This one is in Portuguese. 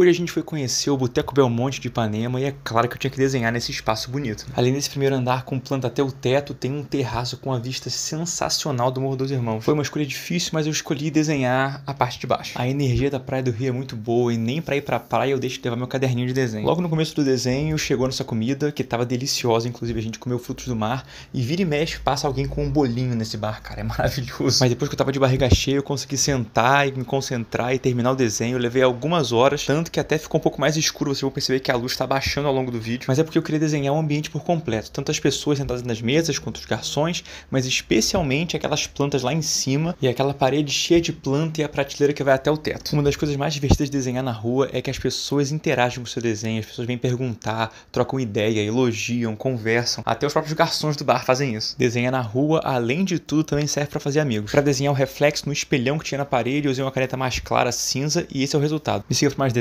Hoje a gente foi conhecer o Boteco Belmonte de Ipanema e é claro que eu tinha que desenhar nesse espaço bonito. Além desse primeiro andar com planta até o teto, tem um terraço com a vista sensacional do Morro dos Irmãos. Foi uma escolha difícil, mas eu escolhi desenhar a parte de baixo. A energia da Praia do Rio é muito boa e nem para ir pra praia eu deixo de levar meu caderninho de desenho. Logo no começo do desenho chegou nossa comida, que tava deliciosa, inclusive a gente comeu frutos do mar e vira e mexe passa alguém com um bolinho nesse bar, cara, é maravilhoso. Mas depois que eu tava de barriga cheia, eu consegui sentar e me concentrar e terminar o desenho. Eu levei algumas horas, tanto que até ficou um pouco mais escuro, vocês vão perceber que a luz tá baixando ao longo do vídeo, mas é porque eu queria desenhar o um ambiente por completo, tanto as pessoas sentadas nas mesas quanto os garçons, mas especialmente aquelas plantas lá em cima e aquela parede cheia de planta e a prateleira que vai até o teto. Uma das coisas mais divertidas de desenhar na rua é que as pessoas interagem com o seu desenho, as pessoas vêm perguntar, trocam ideia, elogiam, conversam, até os próprios garçons do bar fazem isso. Desenhar na rua, além de tudo, também serve para fazer amigos. Para desenhar o reflexo no espelhão que tinha na parede, eu usei uma caneta mais clara cinza e esse é o resultado. Me siga para mais desenhos